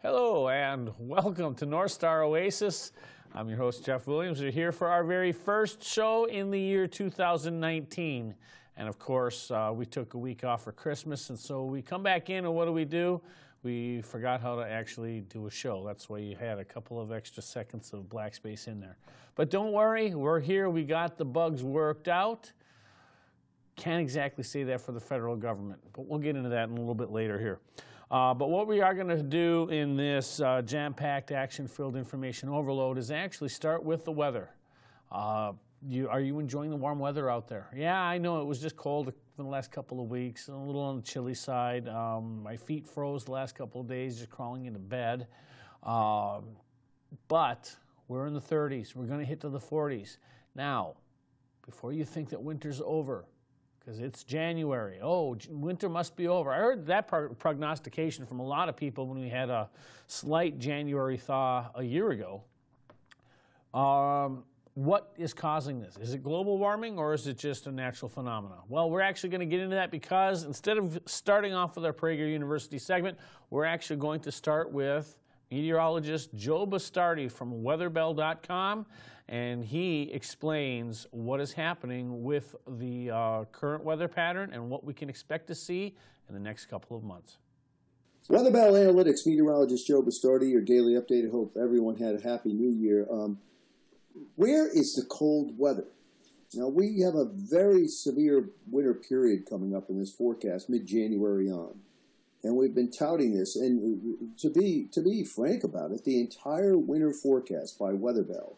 Hello and welcome to North Star Oasis. I'm your host, Jeff Williams. We're here for our very first show in the year 2019. And of course, uh, we took a week off for Christmas, and so we come back in, and what do we do? We forgot how to actually do a show. That's why you had a couple of extra seconds of black space in there. But don't worry, we're here. We got the bugs worked out. Can't exactly say that for the federal government, but we'll get into that in a little bit later here. Uh, but what we are going to do in this uh, jam-packed, action-filled information overload is actually start with the weather. Uh, you, are you enjoying the warm weather out there? Yeah, I know it was just cold for the last couple of weeks, a little on the chilly side. Um, my feet froze the last couple of days just crawling into bed. Um, but we're in the 30s. We're going to hit to the 40s. Now, before you think that winter's over, because it's January. Oh, winter must be over. I heard that prognostication from a lot of people when we had a slight January thaw a year ago. Um, what is causing this? Is it global warming or is it just a natural phenomenon? Well, we're actually going to get into that because instead of starting off with our Prager University segment, we're actually going to start with meteorologist Joe Bastardi from weatherbell.com and he explains what is happening with the uh, current weather pattern and what we can expect to see in the next couple of months. Weather Bell Analytics meteorologist Joe Bastardi, your daily update. I hope everyone had a happy new year. Um, where is the cold weather? Now, we have a very severe winter period coming up in this forecast, mid January on. And we've been touting this. And to be, to be frank about it, the entire winter forecast by Weather Bell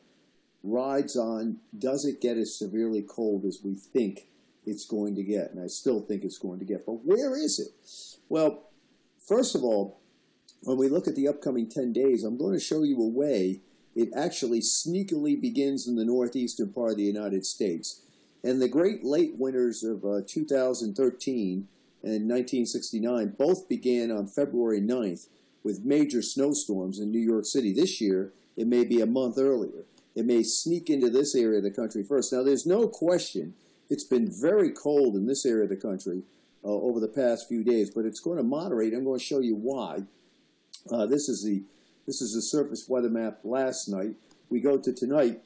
rides on does it get as severely cold as we think it's going to get? And I still think it's going to get. But where is it? Well, first of all, when we look at the upcoming 10 days, I'm going to show you a way it actually sneakily begins in the northeastern part of the United States. And the great late winters of uh, 2013 and 1969 both began on February 9th with major snowstorms in New York City. This year, it may be a month earlier it may sneak into this area of the country first. Now, there's no question it's been very cold in this area of the country uh, over the past few days, but it's going to moderate. I'm going to show you why. Uh, this is the this is the surface weather map last night. We go to tonight,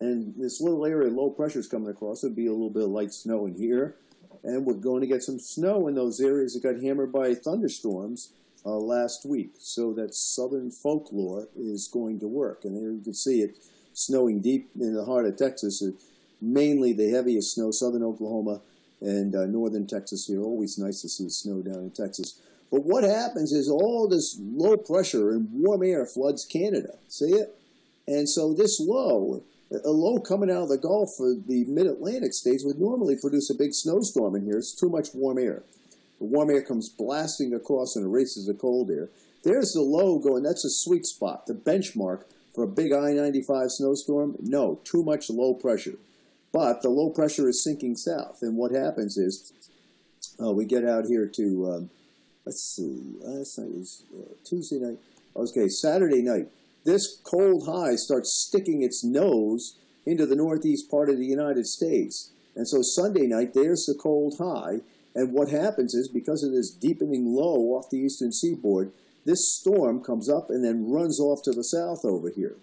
and this little area of low pressure is coming across. There'll be a little bit of light snow in here, and we're going to get some snow in those areas that got hammered by thunderstorms uh, last week. So that southern folklore is going to work, and there you can see it snowing deep in the heart of Texas. Mainly the heaviest snow, southern Oklahoma and uh, northern Texas here. Always nice to see snow down in Texas. But what happens is all this low pressure and warm air floods Canada. See it? And so this low, a low coming out of the Gulf for the mid-Atlantic states would normally produce a big snowstorm in here. It's too much warm air. The warm air comes blasting across and erases the cold air. There's the low going, that's a sweet spot, the benchmark for a big I-95 snowstorm? No, too much low pressure. But the low pressure is sinking south, and what happens is uh, we get out here to, um, let's see, last night was uh, Tuesday night. Okay, Saturday night. This cold high starts sticking its nose into the northeast part of the United States. And so Sunday night, there's the cold high. And what happens is, because of this deepening low off the eastern seaboard, this storm comes up and then runs off to the south over here.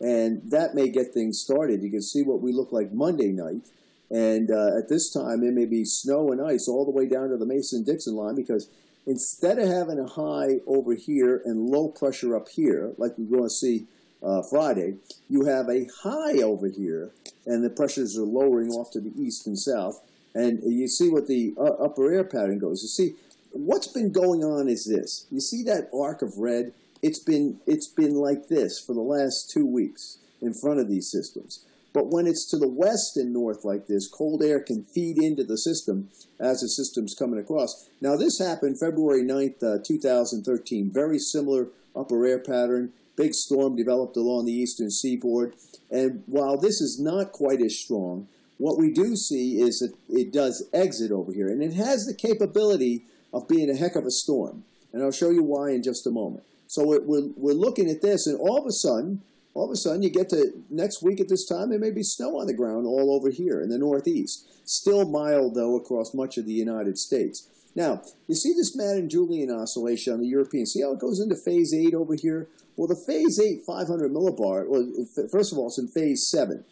And that may get things started. You can see what we look like Monday night. And uh, at this time, it may be snow and ice all the way down to the Mason-Dixon line because instead of having a high over here and low pressure up here, like we're going to see uh, Friday, you have a high over here, and the pressures are lowering off to the east and south. And you see what the uh, upper air pattern goes. You see, what's been going on is this. You see that arc of red? It's been, it's been like this for the last two weeks in front of these systems. But when it's to the west and north like this, cold air can feed into the system as the system's coming across. Now, this happened February 9th, uh, 2013. Very similar upper air pattern. Big storm developed along the eastern seaboard. And while this is not quite as strong, what we do see is that it does exit over here. And it has the capability of being a heck of a storm. And I'll show you why in just a moment. So we're, we're, looking at this, and all of a sudden, all of a sudden you get to next week at this time, there may be snow on the ground all over here in the Northeast. Still mild, though, across much of the United States. Now, you see this Madden-Julian oscillation on the European. See how it goes into phase 8 over here? Well, the phase 8 500 millibar, well, first of all, it's in phase 7.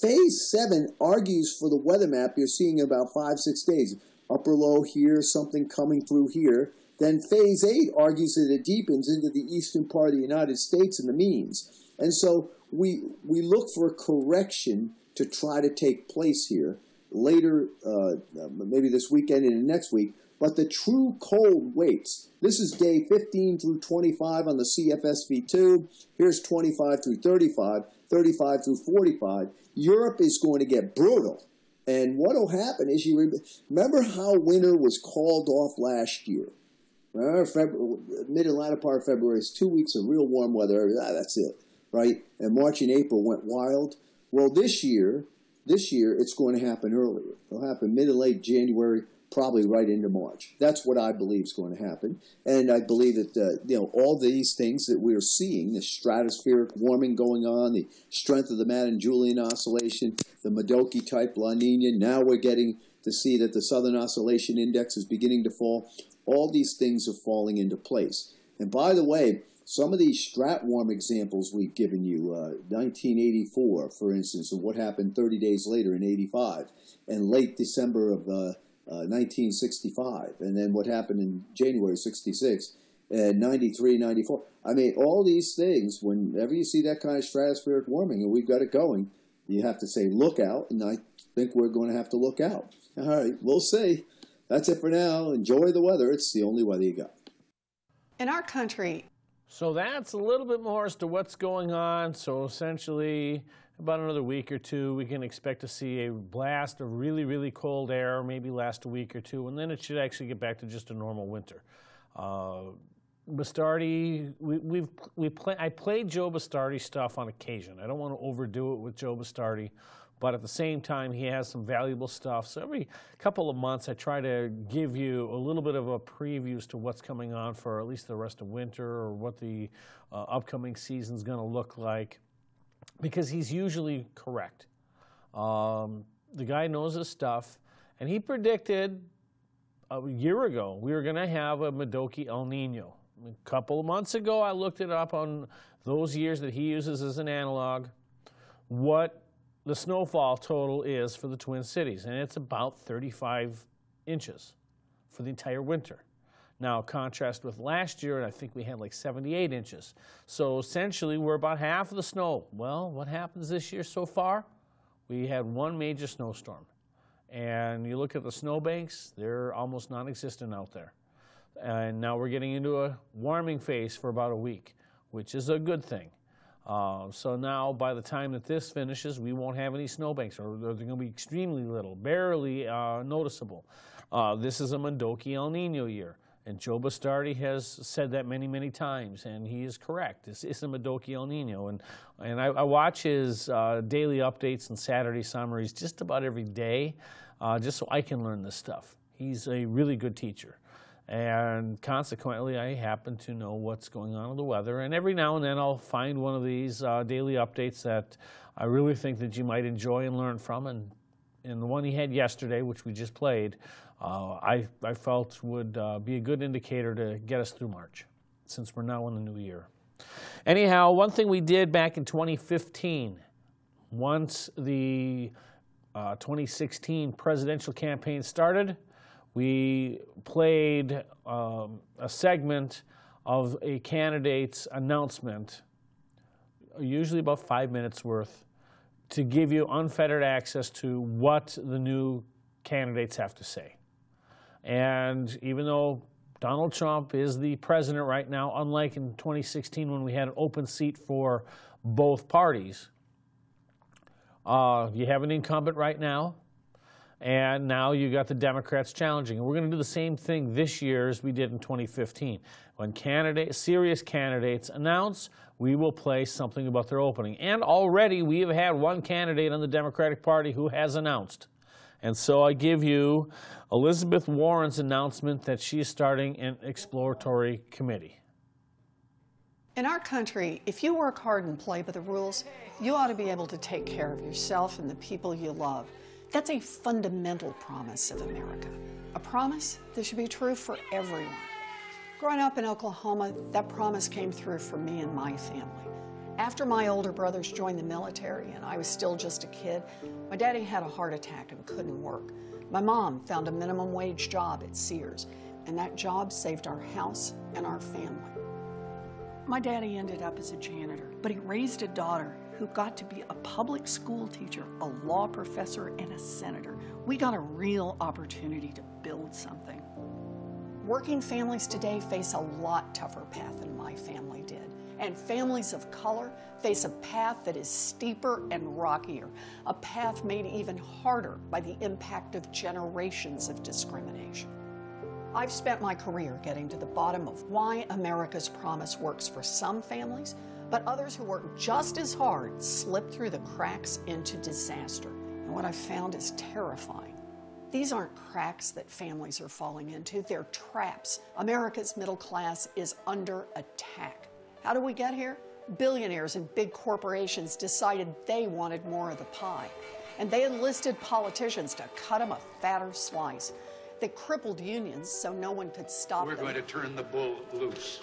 Phase 7 argues for the weather map you're seeing in about 5, 6 days. Upper low here, something coming through here. Then phase 8 argues that it deepens into the eastern part of the United States and the means. And so we, we look for a correction to try to take place here later, uh, maybe this weekend and next week. But the true cold waits. this is day 15 through 25 on the CFSV2. Here's 25 through 35, 35 through 45. Europe is going to get brutal. And what will happen is you remember how winter was called off last year. Remember February, mid and latter part of February, it's two weeks of real warm weather. Ah, that's it, right? And March and April went wild. Well, this year, this year it's going to happen earlier. It'll happen mid and late January, probably right into March. That's what I believe is going to happen, and I believe that uh, you know all these things that we're seeing, the stratospheric warming going on, the strength of the Madden-Julian oscillation, the Modoki type La Nina. Now we're getting to see that the Southern Oscillation Index is beginning to fall. All these things are falling into place. And by the way, some of these stratwarm examples we've given you, uh, 1984, for instance, and what happened 30 days later in 85, and late December of uh, uh, 1965, and then what happened in January 66, and 93, 94. I mean, all these things, whenever you see that kind of stratospheric warming, and we've got it going, you have to say, look out, and I think we're going to have to look out. All right, we'll see. That's it for now. Enjoy the weather. It's the only weather you got. In our country. So that's a little bit more as to what's going on. So essentially, about another week or two, we can expect to see a blast of really, really cold air, maybe last a week or two, and then it should actually get back to just a normal winter. Uh, Bastardi, we, we've we play, I played Joe Bastardi stuff on occasion. I don't want to overdo it with Joe Bastardi, but at the same time, he has some valuable stuff. So every couple of months, I try to give you a little bit of a preview as to what's coming on for at least the rest of winter or what the uh, upcoming season is going to look like because he's usually correct. Um, the guy knows his stuff, and he predicted a year ago we were going to have a Modoki El Nino. A couple of months ago, I looked it up on those years that he uses as an analog, what the snowfall total is for the Twin Cities, and it's about 35 inches for the entire winter. Now, contrast with last year, and I think we had like 78 inches. So essentially, we're about half of the snow. Well, what happens this year so far? We had one major snowstorm. And you look at the snowbanks, they're almost non existent out there. And now we're getting into a warming phase for about a week, which is a good thing. Uh, so now, by the time that this finishes, we won't have any snowbanks, or they're going to be extremely little, barely uh, noticeable. Uh, this is a Modoki El Nino year. And Joe Bastardi has said that many, many times, and he is correct. It's is a Modoki El Nino. And, and I, I watch his uh, daily updates and Saturday summaries just about every day, uh, just so I can learn this stuff. He's a really good teacher. And consequently, I happen to know what's going on with the weather. And every now and then, I'll find one of these uh, daily updates that I really think that you might enjoy and learn from. And, and the one he had yesterday, which we just played, uh, I, I felt would uh, be a good indicator to get us through March, since we're now in the new year. Anyhow, one thing we did back in 2015, once the uh, 2016 presidential campaign started, we played um, a segment of a candidate's announcement, usually about five minutes worth, to give you unfettered access to what the new candidates have to say. And even though Donald Trump is the president right now, unlike in 2016 when we had an open seat for both parties, uh, you have an incumbent right now, and now you got the Democrats challenging. And we're going to do the same thing this year as we did in 2015. When candidate, serious candidates announce, we will play something about their opening. And already we have had one candidate on the Democratic Party who has announced. And so I give you Elizabeth Warren's announcement that she is starting an exploratory committee. In our country, if you work hard and play by the rules, you ought to be able to take care of yourself and the people you love. That's a fundamental promise of America, a promise that should be true for everyone. Growing up in Oklahoma, that promise came through for me and my family. After my older brothers joined the military and I was still just a kid, my daddy had a heart attack and couldn't work. My mom found a minimum wage job at Sears, and that job saved our house and our family. My daddy ended up as a janitor, but he raised a daughter who got to be a public school teacher, a law professor, and a senator. We got a real opportunity to build something. Working families today face a lot tougher path than my family did. And families of color face a path that is steeper and rockier, a path made even harder by the impact of generations of discrimination. I've spent my career getting to the bottom of why America's promise works for some families, but others who work just as hard slip through the cracks into disaster. And what I've found is terrifying. These aren't cracks that families are falling into, they're traps. America's middle class is under attack. How do we get here? Billionaires and big corporations decided they wanted more of the pie. And they enlisted politicians to cut them a fatter slice. They crippled unions so no one could stop them. We're going to turn the bull loose.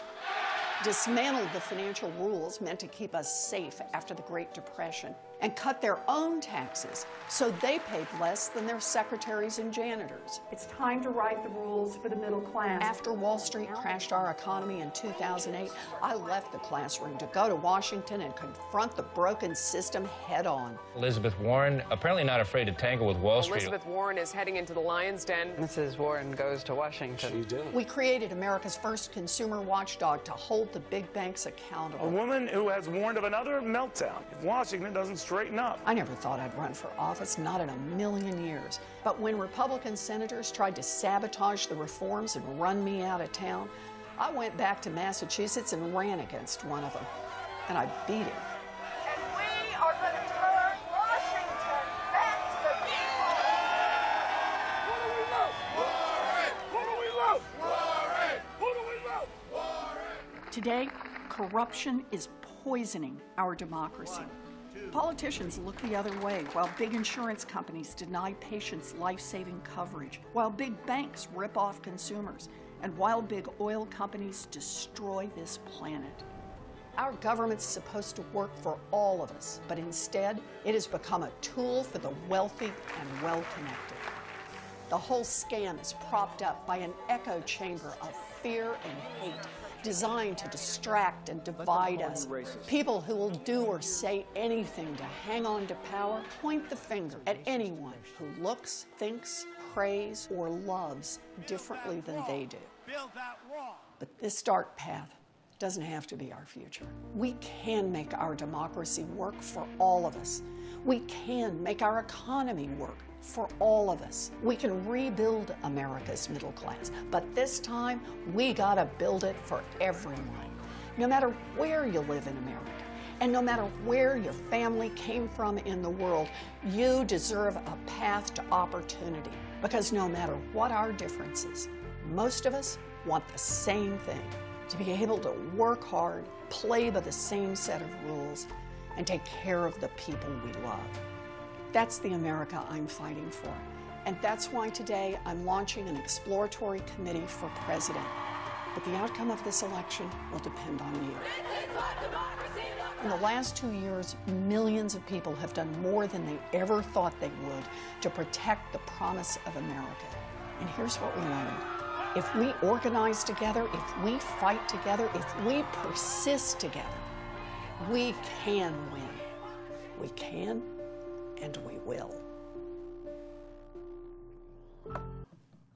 dismantled the financial rules meant to keep us safe after the Great Depression, and cut their own taxes so they paid less than their secretaries and janitors. It's time to write the rules for the middle class. After Wall Street crashed our economy in 2008, I left the classroom to go to Washington and confront the broken system head on. Elizabeth Warren apparently not afraid to tangle with Wall Street. Elizabeth Warren is heading into the Lion's Den. Mrs. Warren goes to Washington. She did. We created America's first consumer watchdog to hold the big banks accountable. A woman who has warned of another meltdown if Washington doesn't straighten up. I never thought I'd run for office, not in a million years. But when Republican senators tried to sabotage the reforms and run me out of town, I went back to Massachusetts and ran against one of them. And I beat him. And we are going to turn Washington back to the people. Who do we love? Warren! Who do we love? Warren! Who do we love? Warren! Today, corruption is poisoning our democracy. Politicians look the other way while big insurance companies deny patients life saving coverage, while big banks rip off consumers, and while big oil companies destroy this planet. Our government's supposed to work for all of us, but instead, it has become a tool for the wealthy and well connected. The whole scam is propped up by an echo chamber of fear and hate designed to distract and divide us. People who will do or say anything to hang on to power point the finger at anyone who looks, thinks, prays, or loves differently than they do. But this dark path doesn't have to be our future. We can make our democracy work for all of us. We can make our economy work for all of us. We can rebuild America's middle class, but this time we gotta build it for everyone. No matter where you live in America, and no matter where your family came from in the world, you deserve a path to opportunity. Because no matter what our differences, most of us want the same thing to be able to work hard, play by the same set of rules, and take care of the people we love. That's the America I'm fighting for. And that's why today I'm launching an exploratory committee for president. But the outcome of this election will depend on you. In the last two years, millions of people have done more than they ever thought they would to protect the promise of America. And here's what we learned. If we organize together, if we fight together, if we persist together, we can win. We can and we will.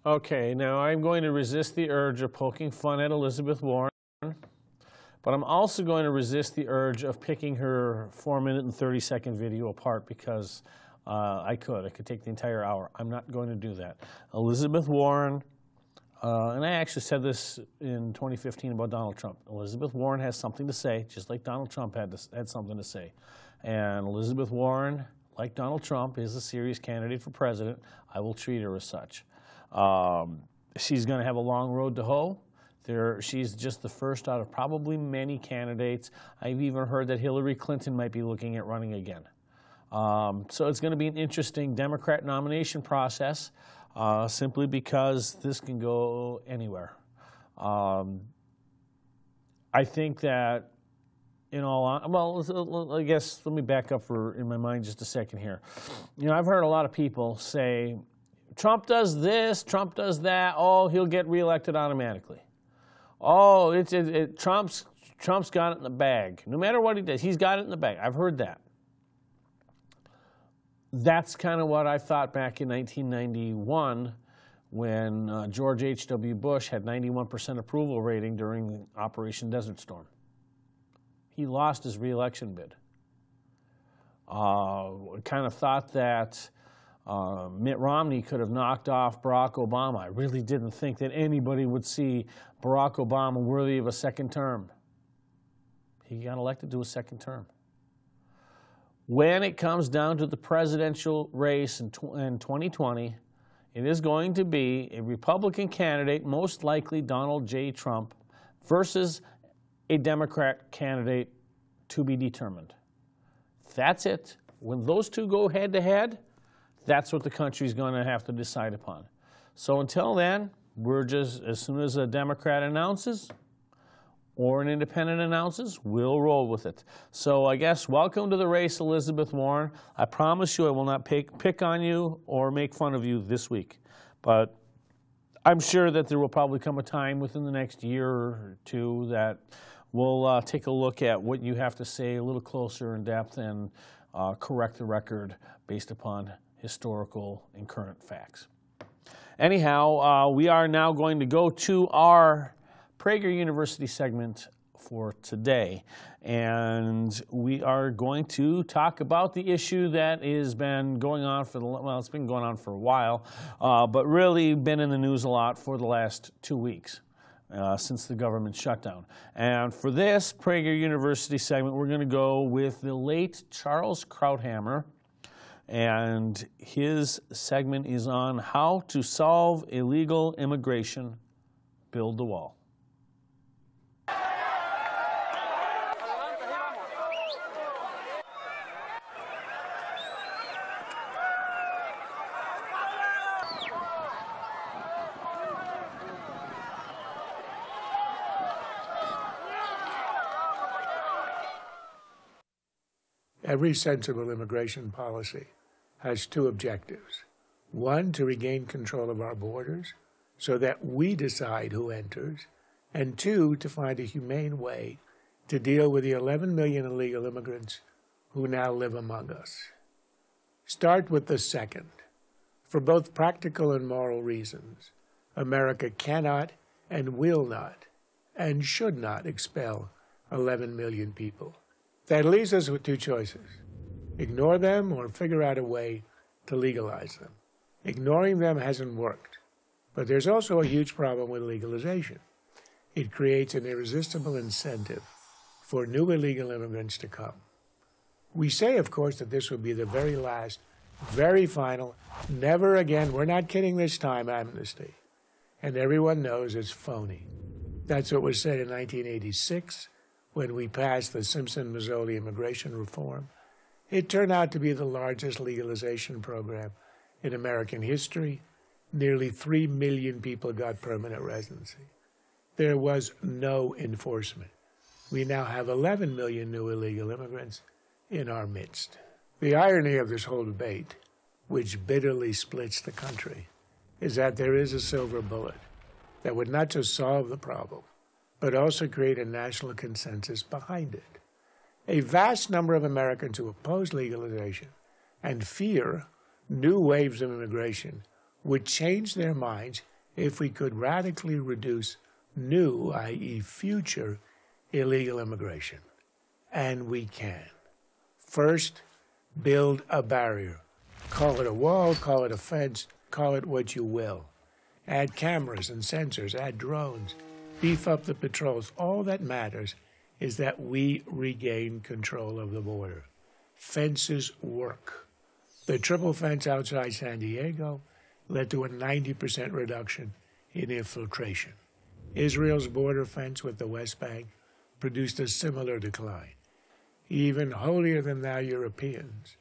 Okay, now I'm going to resist the urge of poking fun at Elizabeth Warren, but I'm also going to resist the urge of picking her four minute and 30 second video apart because uh, I could. I could take the entire hour. I'm not going to do that. Elizabeth Warren, uh, and I actually said this in 2015 about Donald Trump. Elizabeth Warren has something to say, just like Donald Trump had, to, had something to say. And Elizabeth Warren, like Donald Trump, is a serious candidate for president. I will treat her as such. Um, she's going to have a long road to hoe. There, she's just the first out of probably many candidates. I've even heard that Hillary Clinton might be looking at running again. Um, so it's going to be an interesting Democrat nomination process uh, simply because this can go anywhere. Um, I think that in all well, I guess let me back up for in my mind just a second here. You know, I've heard a lot of people say, Trump does this, Trump does that. Oh, he'll get reelected automatically. Oh, it's it, it, Trump's Trump's got it in the bag. No matter what he does, he's got it in the bag. I've heard that. That's kind of what I thought back in 1991 when uh, George H.W. Bush had 91% approval rating during Operation Desert Storm. He lost his reelection bid. Uh, kind of thought that uh, Mitt Romney could have knocked off Barack Obama. I really didn't think that anybody would see Barack Obama worthy of a second term. He got elected to a second term. When it comes down to the presidential race in, in 2020, it is going to be a Republican candidate, most likely Donald J. Trump, versus a Democrat candidate to be determined. That's it. When those two go head to head, that's what the country's going to have to decide upon. So until then, we're just, as soon as a Democrat announces or an independent announces, we'll roll with it. So I guess welcome to the race, Elizabeth Warren. I promise you I will not pick, pick on you or make fun of you this week. But I'm sure that there will probably come a time within the next year or two that we'll uh, take a look at what you have to say a little closer in depth and uh, correct the record based upon historical and current facts. Anyhow, uh, we are now going to go to our Prager University segment for today. And we are going to talk about the issue that has been going on for the, well, it's been going on for a while, uh, but really been in the news a lot for the last two weeks. Uh, since the government shutdown. And for this Prager University segment, we're going to go with the late Charles Krauthammer, and his segment is on how to solve illegal immigration, build the wall. Every sensible immigration policy has two objectives. One, to regain control of our borders so that we decide who enters, and two, to find a humane way to deal with the 11 million illegal immigrants who now live among us. Start with the second. For both practical and moral reasons, America cannot and will not and should not expel 11 million people. That leaves us with two choices ignore them or figure out a way to legalize them. Ignoring them hasn't worked. But there's also a huge problem with legalization. It creates an irresistible incentive for new illegal immigrants to come. We say, of course, that this will be the very last, very final, never again, we're not kidding this time, amnesty. And everyone knows it's phony. That's what was said in 1986 when we passed the Simpson Mazzoli immigration reform. It turned out to be the largest legalization program in American history. Nearly 3 million people got permanent residency. There was no enforcement. We now have 11 million new illegal immigrants in our midst. The irony of this whole debate, which bitterly splits the country, is that there is a silver bullet that would not just solve the problem, but also create a national consensus behind it. A vast number of Americans who oppose legalization and fear new waves of immigration would change their minds if we could radically reduce new, i.e., future, illegal immigration. And we can. First, build a barrier. Call it a wall, call it a fence, call it what you will. Add cameras and sensors, add drones, beef up the patrols. All that matters is that we regain control of the border. Fences work. The triple fence outside San Diego led to a 90% reduction in infiltration. Israel's border fence with the West Bank produced a similar decline. Even holier than thou Europeans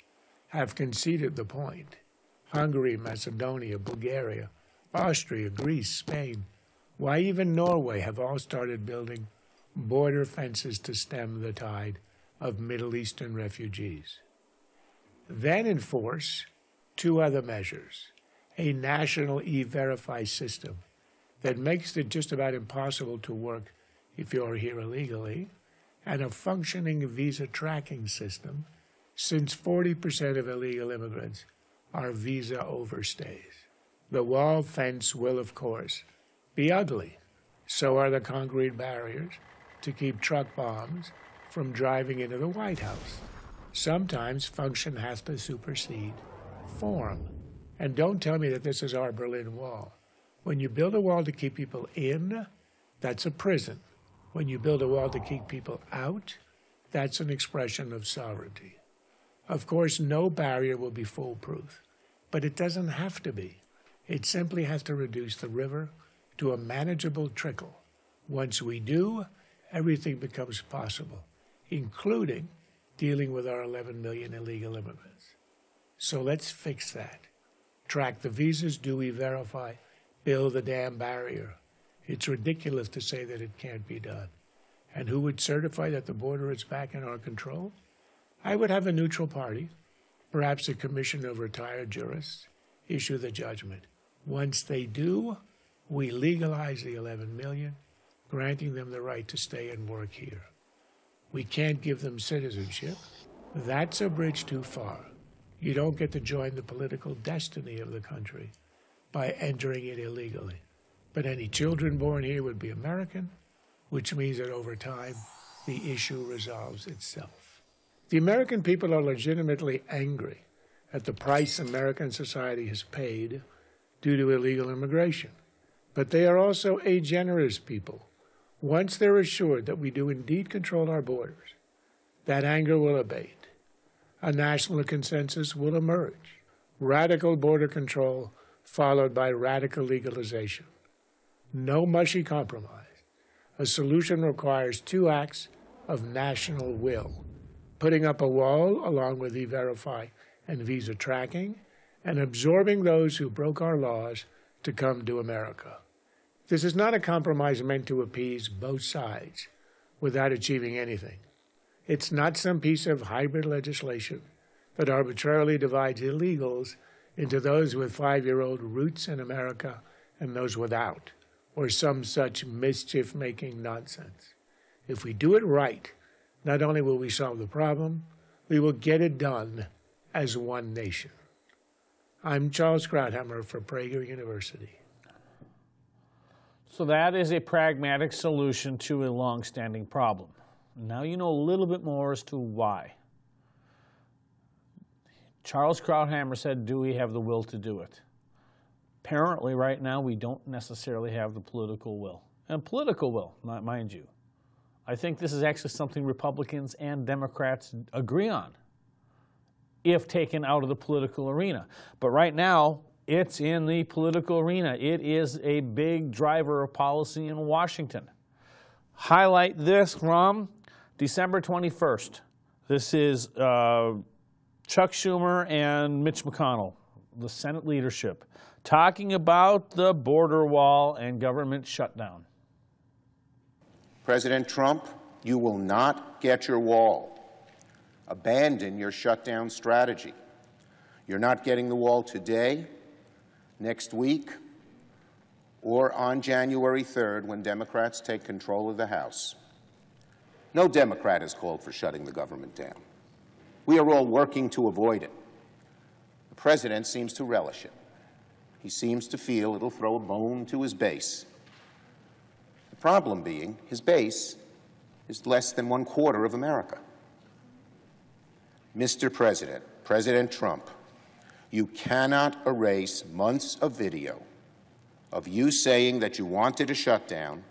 have conceded the point. Hungary, Macedonia, Bulgaria, Austria, Greece, Spain, why even Norway have all started building border fences to stem the tide of Middle Eastern refugees. Then enforce two other measures a national e verify system that makes it just about impossible to work if you're here illegally, and a functioning visa tracking system, since 40% of illegal immigrants are visa overstays. The wall fence will, of course, be ugly. So are the concrete barriers to keep truck bombs from driving into the White House. Sometimes function has to supersede form. And don't tell me that this is our Berlin Wall. When you build a wall to keep people in, that's a prison. When you build a wall to keep people out, that's an expression of sovereignty. Of course, no barrier will be foolproof, but it doesn't have to be. It simply has to reduce the river to a manageable trickle. Once we do, everything becomes possible, including dealing with our 11 million illegal immigrants. So let's fix that. Track the visas, do we verify, build the damn barrier. It's ridiculous to say that it can't be done. And who would certify that the border is back in our control? I would have a neutral party, perhaps a commission of retired jurists, issue the judgment. Once they do, we legalize the 11 million, granting them the right to stay and work here. We can't give them citizenship. That's a bridge too far. You don't get to join the political destiny of the country by entering it illegally. But any children born here would be American, which means that over time, the issue resolves itself. The American people are legitimately angry at the price American society has paid due to illegal immigration. But they are also a generous people. Once they're assured that we do indeed control our borders, that anger will abate. A national consensus will emerge. Radical border control followed by radical legalization. No mushy compromise. A solution requires two acts of national will putting up a wall along with e verify and visa tracking, and absorbing those who broke our laws to come to America. This is not a compromise meant to appease both sides without achieving anything. It's not some piece of hybrid legislation that arbitrarily divides illegals into those with five year old roots in America and those without, or some such mischief making nonsense. If we do it right, not only will we solve the problem, we will get it done as one nation. I'm Charles Krauthammer for Prager University. So that is a pragmatic solution to a long-standing problem. Now you know a little bit more as to why. Charles Krauthammer said, do we have the will to do it? Apparently right now we don't necessarily have the political will. And political will, mind you. I think this is actually something Republicans and Democrats agree on if taken out of the political arena. But right now, it's in the political arena. It is a big driver of policy in Washington. Highlight this from December 21st. This is uh, Chuck Schumer and Mitch McConnell, the Senate leadership, talking about the border wall and government shutdown. President Trump, you will not get your wall. Abandon your shutdown strategy. You're not getting the wall today, next week, or on January 3rd when Democrats take control of the House. No Democrat has called for shutting the government down. We are all working to avoid it. The President seems to relish it. He seems to feel it'll throw a bone to his base. The problem being, his base is less than one quarter of America. Mr. President, President Trump, you cannot erase months of video of you saying that you wanted a shutdown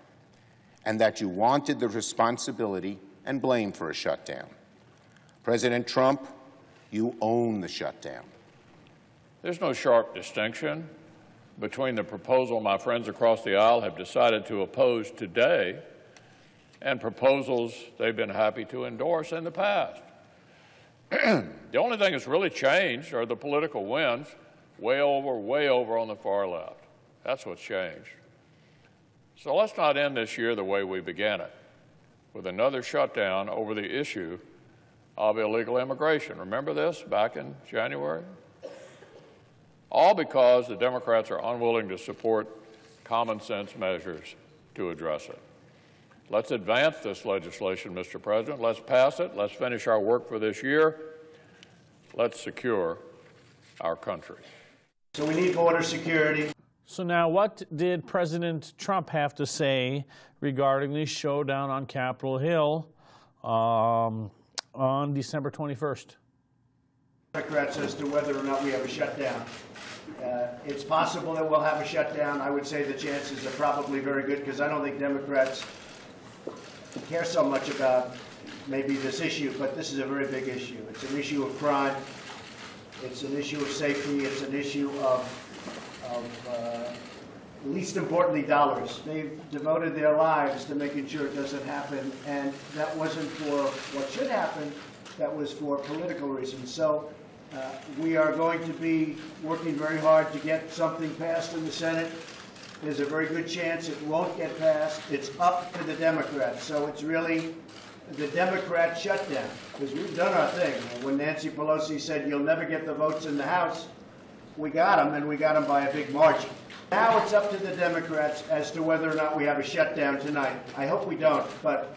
and that you wanted the responsibility and blame for a shutdown. President Trump, you own the shutdown. There's no sharp distinction between the proposal my friends across the aisle have decided to oppose today and proposals they've been happy to endorse in the past. The only thing that's really changed are the political winds, way over, way over on the far left. That's what's changed. So let's not end this year the way we began it, with another shutdown over the issue of illegal immigration. Remember this back in January? All because the Democrats are unwilling to support common sense measures to address it. Let's advance this legislation, Mr. President. Let's pass it. Let's finish our work for this year. Let's secure our country. So we need border security. So now, what did President Trump have to say regarding the showdown on Capitol Hill um, on December 21st? Democrats as to whether or not we have a shutdown. Uh, it's possible that we'll have a shutdown. I would say the chances are probably very good because I don't think Democrats care so much about maybe this issue, but this is a very big issue. It's an issue of crime. It's an issue of safety. It's an issue of, of uh, least importantly, dollars. They've devoted their lives to making sure it doesn't happen, and that wasn't for what should happen. That was for political reasons. So uh, we are going to be working very hard to get something passed in the Senate. There's a very good chance it won't get passed. It's up to the Democrats. So it's really the Democrat shutdown, because we've done our thing. When Nancy Pelosi said, you'll never get the votes in the House, we got them, and we got them by a big margin. Now it's up to the Democrats as to whether or not we have a shutdown tonight. I hope we don't, but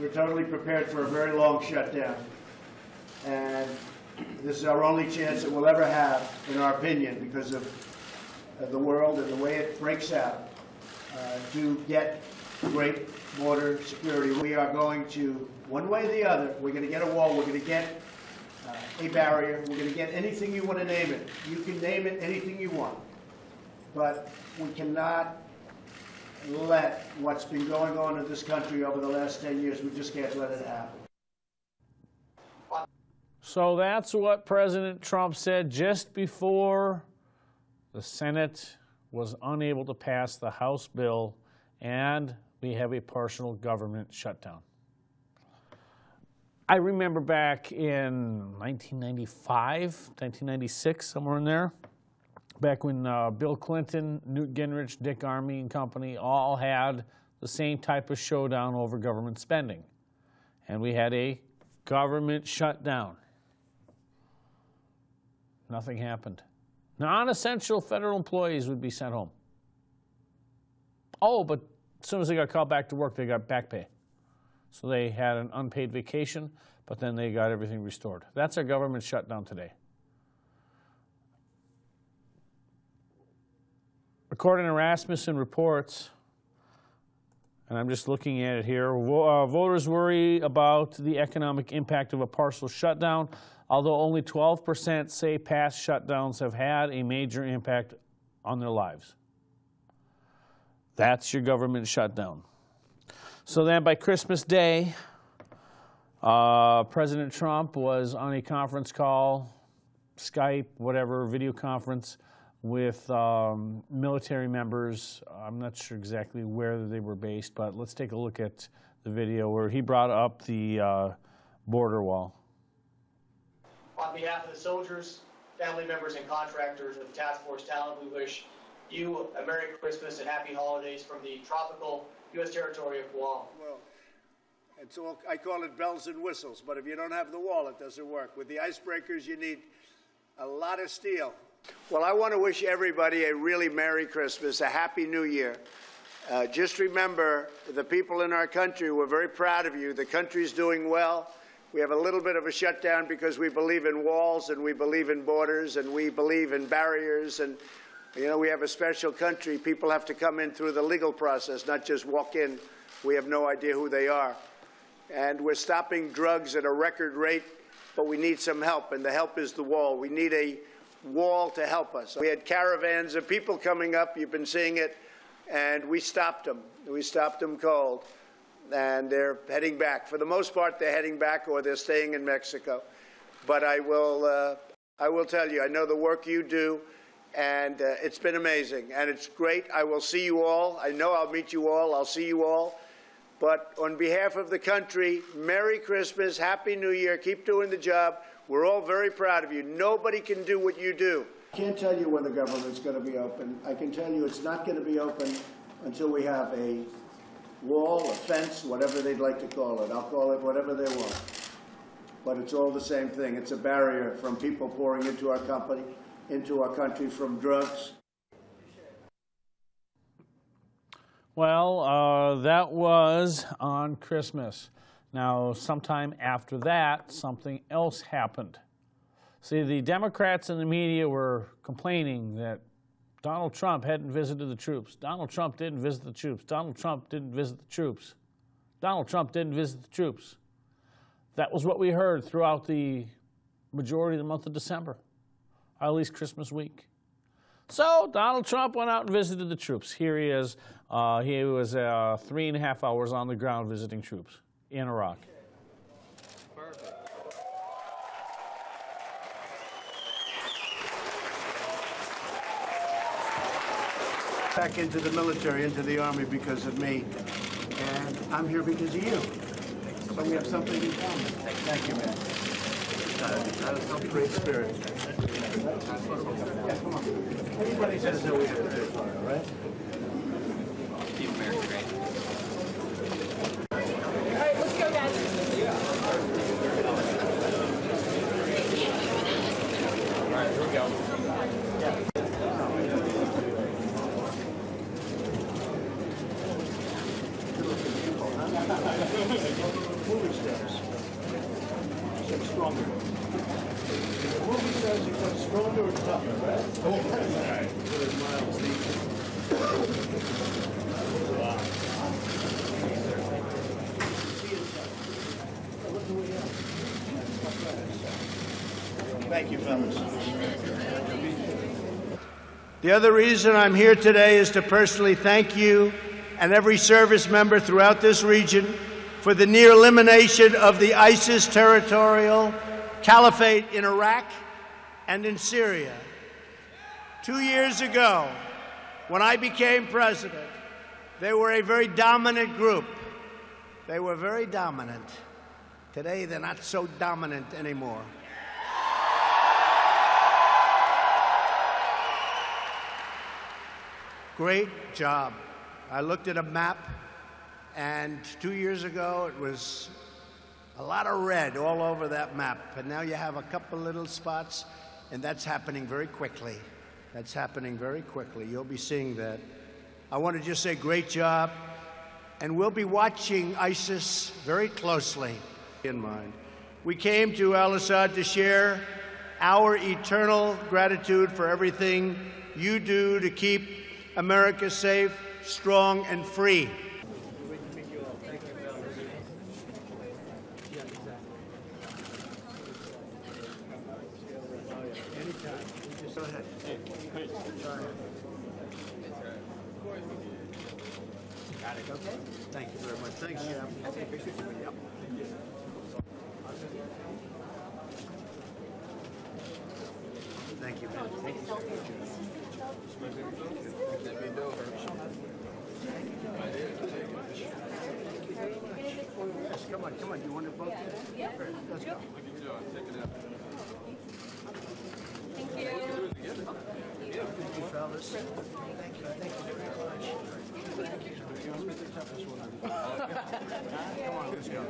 we're totally prepared for a very long shutdown. And this is our only chance that we'll ever have, in our opinion, because of, of the world and the way it breaks out, uh, to get great border security. We are going to, one way or the other, we're going to get a wall, we're going to get uh, a barrier, we're going to get anything you want to name it. You can name it anything you want. But we cannot let what's been going on in this country over the last 10 years, we just can't let it happen. So that's what President Trump said just before the Senate was unable to pass the House bill and we have a partial government shutdown. I remember back in 1995, 1996, somewhere in there, back when uh, Bill Clinton, Newt Gingrich, Dick Armey and company all had the same type of showdown over government spending. And we had a government shutdown. Nothing happened. Non-essential federal employees would be sent home. Oh, but as soon as they got called back to work, they got back pay. So they had an unpaid vacation, but then they got everything restored. That's our government shutdown today. According to Rasmussen reports, and I'm just looking at it here, uh, voters worry about the economic impact of a partial shutdown, although only 12% say past shutdowns have had a major impact on their lives. That's your government shutdown. So then by Christmas Day, uh, President Trump was on a conference call, Skype, whatever, video conference with um, military members. I'm not sure exactly where they were based, but let's take a look at the video where he brought up the uh, border wall. On behalf of the soldiers, family members, and contractors of Task Force Talon, we wish you a Merry Christmas and Happy Holidays from the tropical U.S. territory of Guam. Well, it's all, I call it bells and whistles, but if you don't have the wall, it doesn't work. With the icebreakers, you need a lot of steel. Well, I want to wish everybody a really Merry Christmas, a Happy New Year. Uh, just remember, the people in our country, we're very proud of you. The country's doing well. We have a little bit of a shutdown because we believe in walls and we believe in borders and we believe in barriers and you know, we have a special country. People have to come in through the legal process, not just walk in. We have no idea who they are. And we're stopping drugs at a record rate, but we need some help, and the help is the wall. We need a wall to help us. We had caravans of people coming up. You've been seeing it. And we stopped them. We stopped them cold. And they're heading back. For the most part, they're heading back or they're staying in Mexico. But I will, uh, I will tell you, I know the work you do and uh, it's been amazing. And it's great. I will see you all. I know I'll meet you all. I'll see you all. But on behalf of the country, Merry Christmas, Happy New Year. Keep doing the job. We're all very proud of you. Nobody can do what you do. I can't tell you when the government's going to be open. I can tell you it's not going to be open until we have a wall, a fence, whatever they'd like to call it. I'll call it whatever they want. But it's all the same thing. It's a barrier from people pouring into our company, into our country from drugs. Well, uh, that was on Christmas. Now, sometime after that, something else happened. See, the Democrats and the media were complaining that Donald Trump hadn't visited the troops. Donald Trump didn't visit the troops. Donald Trump didn't visit the troops. Donald Trump didn't visit the troops. That was what we heard throughout the majority of the month of December, or at least Christmas week. So Donald Trump went out and visited the troops. Here he is. Uh, he was uh, three and a half hours on the ground visiting troops in Iraq. Back into the military, into the army because of me. And I'm here because of you. So we have something in common. Thank you, man. Some great spirit. Yeah. Everybody says that we have a good fire, right? Keep America great. All right, let's go, guys. All right, here we go. Movie stars. Get stronger. Movie stars become stronger and tougher, right? Thank you, fellas. The other reason I'm here today is to personally thank you and every service member throughout this region for the near elimination of the ISIS territorial caliphate in Iraq and in Syria. Two years ago, when I became president, they were a very dominant group. They were very dominant. Today, they're not so dominant anymore. Great job. I looked at a map, and two years ago it was a lot of red all over that map. And now you have a couple little spots, and that's happening very quickly. That's happening very quickly. You'll be seeing that. I want to just say great job, and we'll be watching ISIS very closely in mind. We came to Al Asad to share our eternal gratitude for everything you do to keep America safe, strong, and free. Got it, okay? Thank you very much. Thanks, Jeff. Thank you, man. Yes, come on, come on. You want to vote? Yeah. Let's go. Thank you. Thank you, fellas. Thank you. Thank you very much. Thank you. You're the toughest one. Come on, let's go.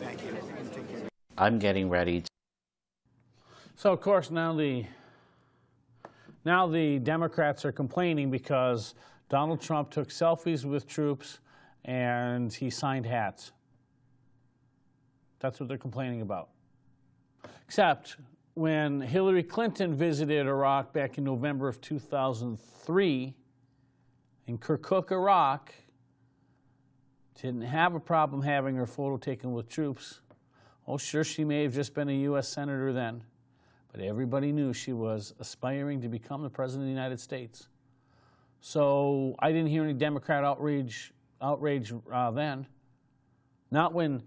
Thank you. Take care. I'm getting ready. So of course now the now the Democrats are complaining because Donald Trump took selfies with troops and he signed hats. That's what they're complaining about. Except when Hillary Clinton visited Iraq back in November of 2003 in Kirkuk, Iraq, didn't have a problem having her photo taken with troops. Oh, sure, she may have just been a U.S. Senator then, but everybody knew she was aspiring to become the President of the United States. So I didn't hear any Democrat outrage, outrage uh, then. Not when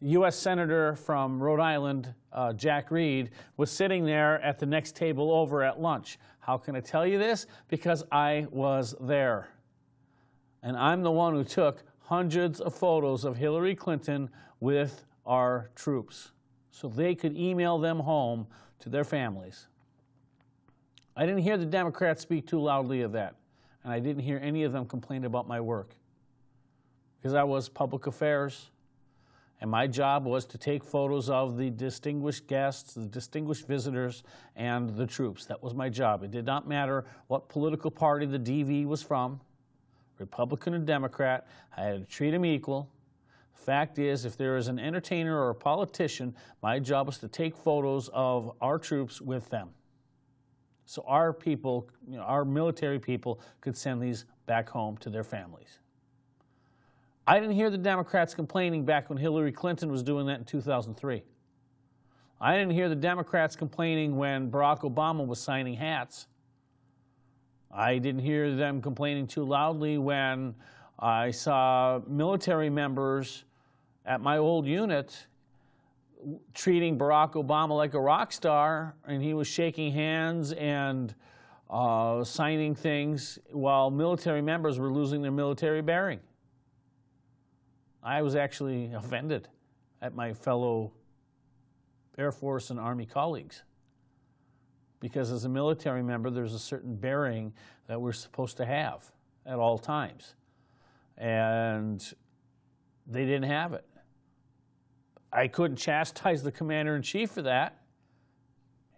U.S. Senator from Rhode Island, uh, Jack Reed, was sitting there at the next table over at lunch. How can I tell you this? Because I was there. And I'm the one who took hundreds of photos of Hillary Clinton with our troops so they could email them home to their families. I didn't hear the Democrats speak too loudly of that, and I didn't hear any of them complain about my work because I was public affairs, and my job was to take photos of the distinguished guests, the distinguished visitors, and the troops. That was my job. It did not matter what political party the DV was from, Republican or Democrat. I had to treat them equal. Fact is, if there is an entertainer or a politician, my job is to take photos of our troops with them. So our people, you know, our military people could send these back home to their families. I didn't hear the Democrats complaining back when Hillary Clinton was doing that in 2003. I didn't hear the Democrats complaining when Barack Obama was signing hats. I didn't hear them complaining too loudly when I saw military members at my old unit treating Barack Obama like a rock star, and he was shaking hands and uh, signing things while military members were losing their military bearing. I was actually offended at my fellow Air Force and Army colleagues because as a military member, there's a certain bearing that we're supposed to have at all times. And they didn't have it. I couldn't chastise the commander in chief for that.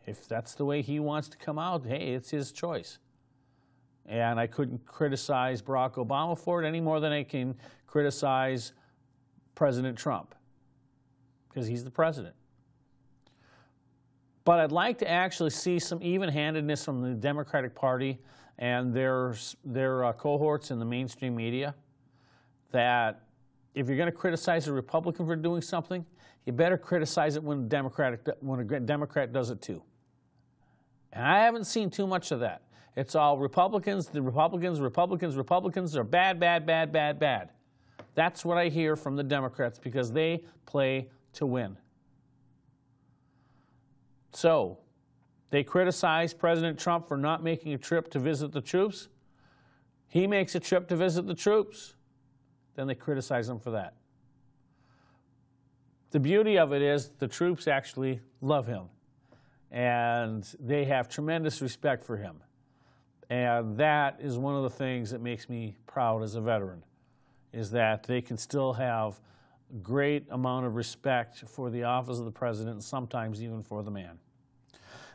If that's the way he wants to come out, hey, it's his choice. And I couldn't criticize Barack Obama for it any more than I can criticize President Trump because he's the president. But I'd like to actually see some even handedness from the Democratic Party and their, their uh, cohorts in the mainstream media that if you're going to criticize a Republican for doing something, you better criticize it when a, Democratic, when a Democrat does it too. And I haven't seen too much of that. It's all Republicans, the Republicans, Republicans, Republicans are bad, bad, bad, bad, bad. That's what I hear from the Democrats because they play to win. So, they criticize President Trump for not making a trip to visit the troops. He makes a trip to visit the troops. Then they criticize him for that. The beauty of it is the troops actually love him and they have tremendous respect for him. And that is one of the things that makes me proud as a veteran, is that they can still have a great amount of respect for the office of the president and sometimes even for the man.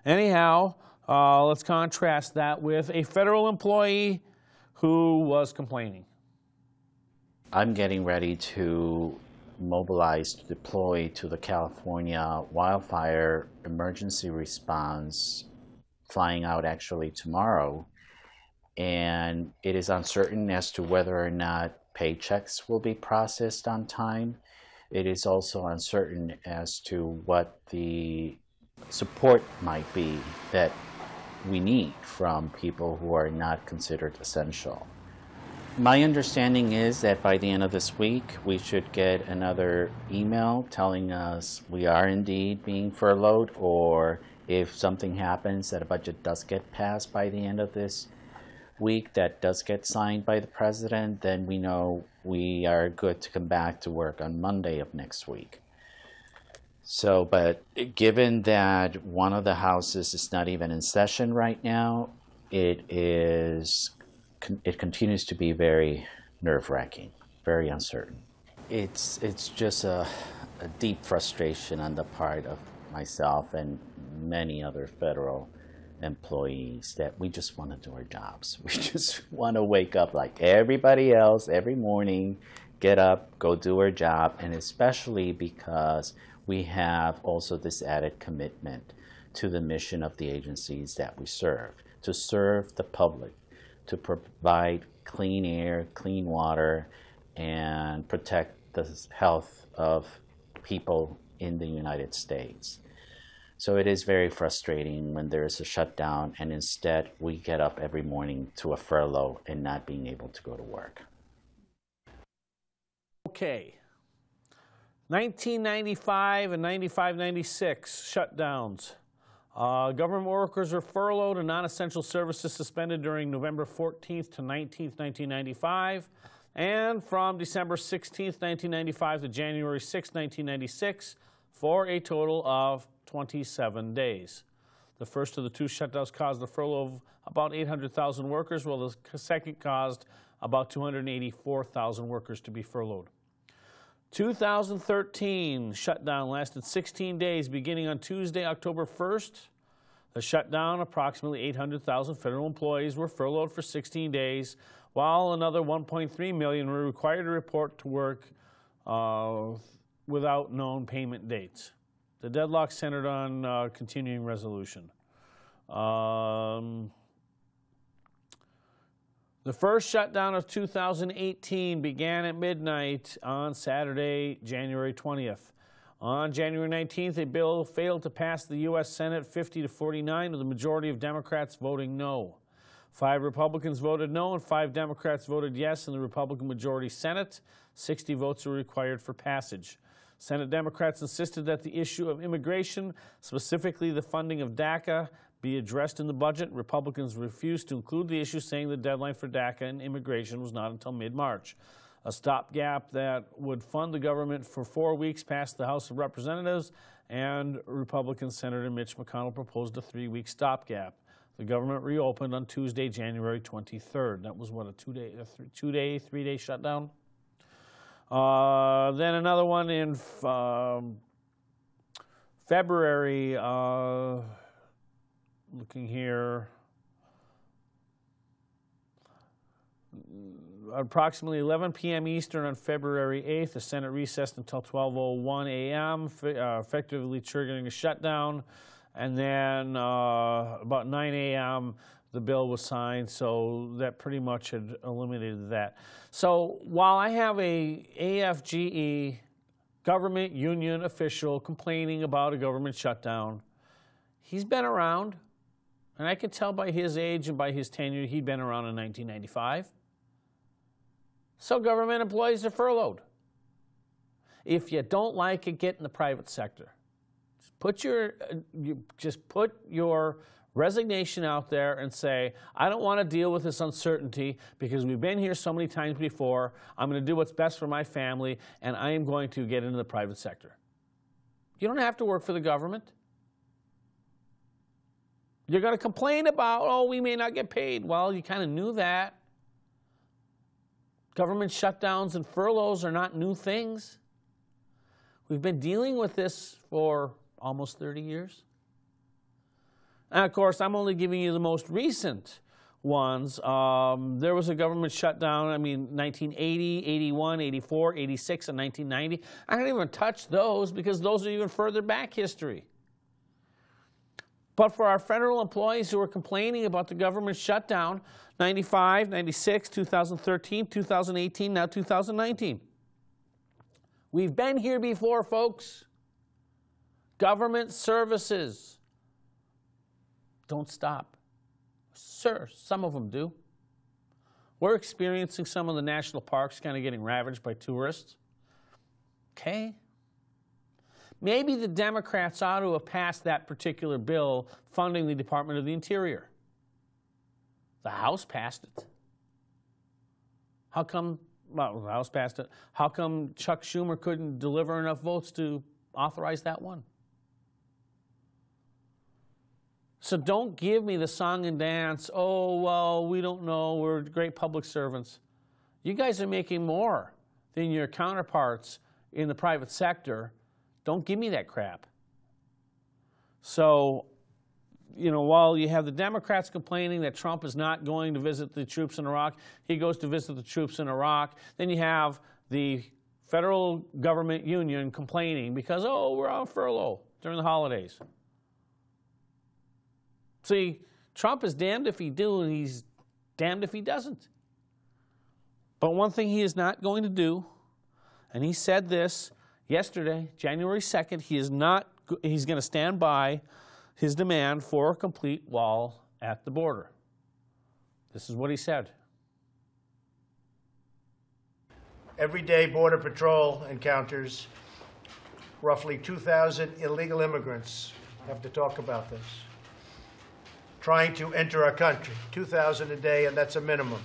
Anyhow, uh, let's contrast that with a federal employee who was complaining. I'm getting ready to mobilized, deploy to the California wildfire emergency response, flying out actually tomorrow. And it is uncertain as to whether or not paychecks will be processed on time. It is also uncertain as to what the support might be that we need from people who are not considered essential. My understanding is that by the end of this week, we should get another email telling us we are indeed being furloughed, or if something happens that a budget does get passed by the end of this week that does get signed by the president, then we know we are good to come back to work on Monday of next week. So, but given that one of the houses is not even in session right now, it is it continues to be very nerve-wracking, very uncertain. It's it's just a, a deep frustration on the part of myself and many other federal employees that we just want to do our jobs. We just want to wake up like everybody else every morning, get up, go do our job, and especially because we have also this added commitment to the mission of the agencies that we serve, to serve the public, to provide clean air, clean water, and protect the health of people in the United States. So it is very frustrating when there is a shutdown and instead we get up every morning to a furlough and not being able to go to work. Okay. 1995 and 95 96 shutdowns. Uh, government workers were furloughed and non-essential services suspended during November 14th to 19th, 1995. and from December 16th, 1995 to January 6, 1996, for a total of 27 days. The first of the two shutdowns caused the furlough of about 800,000 workers, while the second caused about 284,000 workers to be furloughed. 2013 shutdown lasted 16 days beginning on Tuesday, October 1st. The shutdown, approximately 800,000 federal employees were furloughed for 16 days, while another 1.3 million were required to report to work uh, without known payment dates. The deadlock centered on uh, continuing resolution. Um, the first shutdown of 2018 began at midnight on Saturday, January 20th. On January 19th, a bill failed to pass the U.S. Senate 50 to 49, with the majority of Democrats voting no. Five Republicans voted no, and five Democrats voted yes in the Republican majority Senate. 60 votes were required for passage. Senate Democrats insisted that the issue of immigration, specifically the funding of DACA, be addressed in the budget. Republicans refused to include the issue, saying the deadline for DACA and immigration was not until mid March. A stopgap that would fund the government for four weeks passed the House of Representatives, and Republican Senator Mitch McConnell proposed a three week stopgap. The government reopened on Tuesday, January 23rd. That was what, a two day, a th- two day, three day shutdown? Uh, then another one in um, February, uh, looking here, approximately 11 p.m. Eastern on February 8th, the Senate recessed until 12:01 a.m., uh, effectively triggering a shutdown. And then uh, about 9 a.m., the bill was signed, so that pretty much had eliminated that. So while I have a AFGE government union official complaining about a government shutdown, he's been around, and I can tell by his age and by his tenure he'd been around in 1995. So government employees are furloughed. If you don't like it, get in the private sector. Just put your, uh, you just put your resignation out there and say, I don't want to deal with this uncertainty because we've been here so many times before. I'm going to do what's best for my family, and I am going to get into the private sector. You don't have to work for the government. You're going to complain about, oh, we may not get paid. Well, you kind of knew that. Government shutdowns and furloughs are not new things. We've been dealing with this for almost 30 years. And of course, I'm only giving you the most recent ones. Um, there was a government shutdown, I mean, 1980, 81, 84, 86, and 1990. I don't even touch those because those are even further back history. But for our federal employees who are complaining about the government shutdown, 95, 96, 2013, 2018, now 2019. We've been here before, folks. Government services don't stop. Sir, some of them do. We're experiencing some of the national parks kind of getting ravaged by tourists. Okay. Maybe the Democrats ought to have passed that particular bill funding the Department of the Interior. The House passed it. How come, well, the House passed it. How come Chuck Schumer couldn't deliver enough votes to authorize that one? So don't give me the song and dance, oh, well, we don't know, we're great public servants. You guys are making more than your counterparts in the private sector. Don't give me that crap. So, you know, while you have the Democrats complaining that Trump is not going to visit the troops in Iraq, he goes to visit the troops in Iraq. Then you have the federal government union complaining because, oh, we're on furlough during the holidays. See, Trump is damned if he do and he's damned if he doesn't. But one thing he is not going to do, and he said this yesterday, January 2nd, he is not he's going to stand by his demand for a complete wall at the border. This is what he said. Every day, Border Patrol encounters roughly 2,000 illegal immigrants. have to talk about this trying to enter our country. 2,000 a day, and that's a minimum.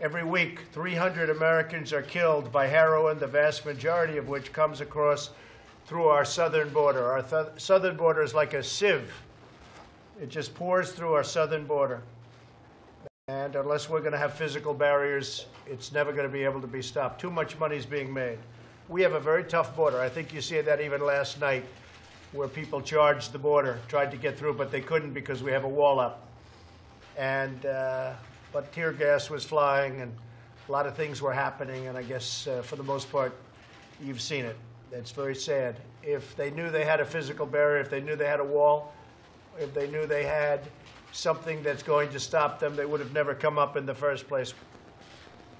Every week, 300 Americans are killed by heroin, the vast majority of which comes across through our southern border. Our th- southern border is like a sieve, it just pours through our southern border. And unless we're going to have physical barriers, it's never going to be able to be stopped. Too much money is being made. We have a very tough border. I think you see that even last night, where people charged the border, tried to get through, but they couldn't because we have a wall up. And uh, but tear gas was flying, and a lot of things were happening. And I guess uh, for the most part, you've seen it. It's very sad. If they knew they had a physical barrier, if they knew they had a wall, if they knew they had something that's going to stop them, they would have never come up in the first place.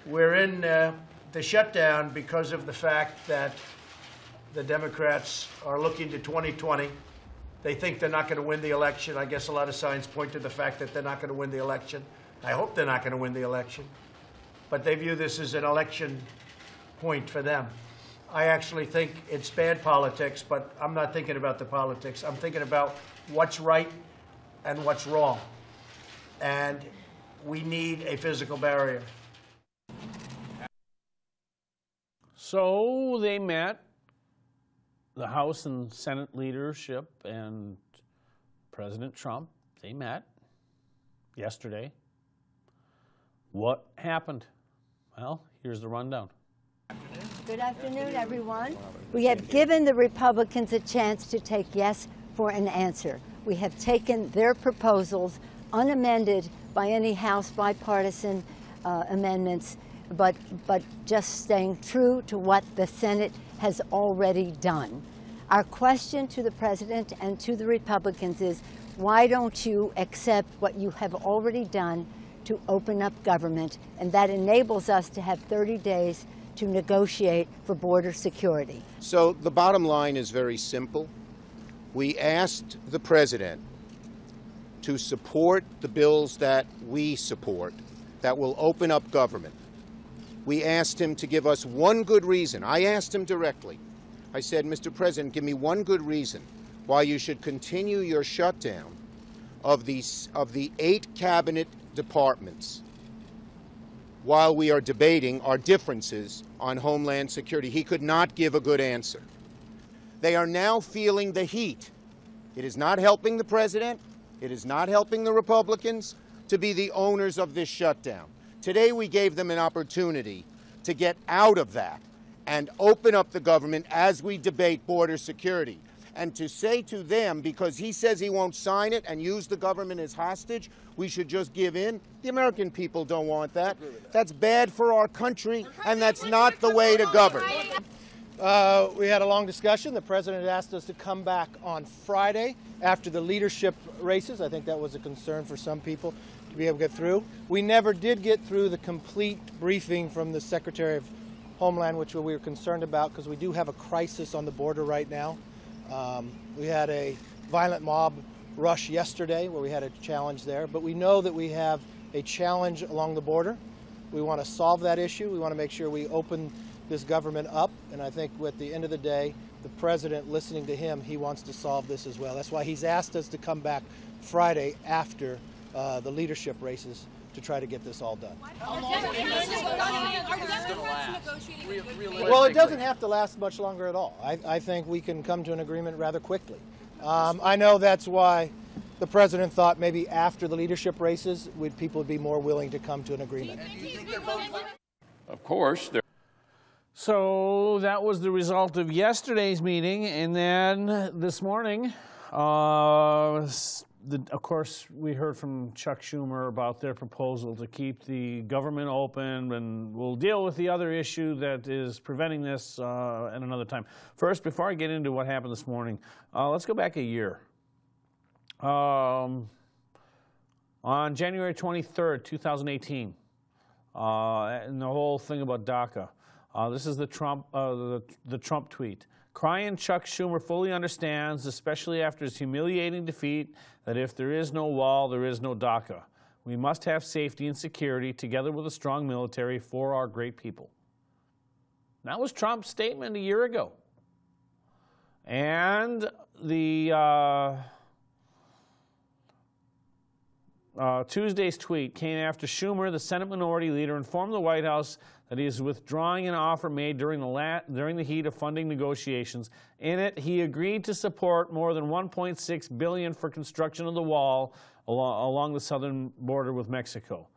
We're in uh, the shutdown because of the fact that the Democrats are looking to 2020. They think they're not going to win the election. I guess a lot of signs point to the fact that they're not going to win the election. I hope they're not going to win the election. But they view this as an election point for them. I actually think it's bad politics, but I'm not thinking about the politics. I'm thinking about what's right and what's wrong. And we need a physical barrier. So they met, the House and Senate leadership and President Trump, they met yesterday. What happened? Well, here's the rundown. Good afternoon, everyone. We have given the Republicans a chance to take yes for an answer. We have taken their proposals unamended by any House bipartisan uh, amendments, but, but just staying true to what the Senate has already done. Our question to the President and to the Republicans is why don't you accept what you have already done to open up government? And that enables us to have 30 days to negotiate for border security. So the bottom line is very simple. We asked the president to support the bills that we support that will open up government. We asked him to give us one good reason. I asked him directly. I said, Mr. President, give me one good reason why you should continue your shutdown of the, of the eight cabinet departments while we are debating our differences on Homeland Security. He could not give a good answer. They are now feeling the heat. It is not helping the president, it is not helping the Republicans to be the owners of this shutdown. Today we gave them an opportunity to get out of that and open up the government as we debate border security. And to say to them, because he says he won't sign it and use the government as hostage, we should just give in. The American people don't want that. That's bad for our country, and that's not the way to govern. Uh, we had a long discussion. The president asked us to come back on Friday after the leadership races. I think that was a concern for some people to be able to get through. We never did get through the complete briefing from the Secretary of Homeland, which we were concerned about because we do have a crisis on the border right now. Um, we had a violent mob rush yesterday where we had a challenge there, but we know that we have a challenge along the border. We want to solve that issue. We want to make sure we open this government up, and I think at the end of the day, the president, listening to him, he wants to solve this as well. That's why he's asked us to come back Friday after uh, the leadership races to try to get this all done. Well, it doesn't have to last much longer at all. I, I think we can come to an agreement rather quickly. Um, I know that's why the president thought maybe after the leadership races, would people would be more willing to come to an agreement. Of course, there. So that was the result of yesterday's meeting, and then this morning, uh, the, of course, we heard from Chuck Schumer about their proposal to keep the government open, and we'll deal with the other issue that is preventing this uh, at another time. First, before I get into what happened this morning, uh, let's go back a year. Um, on January 23rd, 2018, uh, and the whole thing about DACA. Uh, this is the Trump, uh, the, the Trump tweet. Crying Chuck Schumer fully understands, especially after his humiliating defeat, that if there is no wall, there is no DACA. We must have safety and security together with a strong military for our great people. That was Trump's statement a year ago. And the, uh, uh, Tuesday's tweet came after Schumer, the Senate Minority Leader, informed the White House that he is withdrawing an offer made during the, during the heat of funding negotiations. In it, he agreed to support more than 1.6 billion for construction of the wall along, along the southern border with Mexico.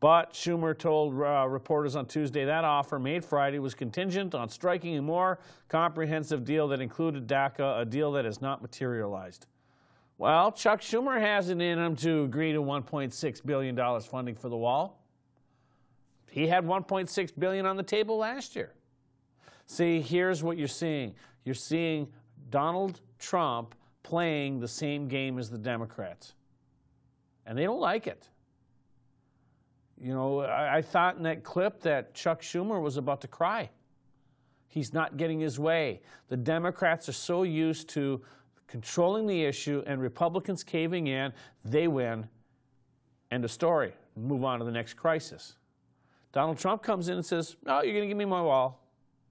But Schumer told uh, reporters on Tuesday that offer made Friday was contingent on striking a more comprehensive deal that included DACA, a deal that has not materialized. Well, Chuck Schumer has it in him to agree to $1.6 billion funding for the wall. He had 1.6 billion on the table last year. See, here's what you're seeing. You're seeing Donald Trump playing the same game as the Democrats. And they don't like it. You know, I, I thought in that clip that Chuck Schumer was about to cry. He's not getting his way. The Democrats are so used to controlling the issue and Republicans caving in, they win. End of story. Move on to the next crisis. Donald Trump comes in and says, No, you're going to give me my wall.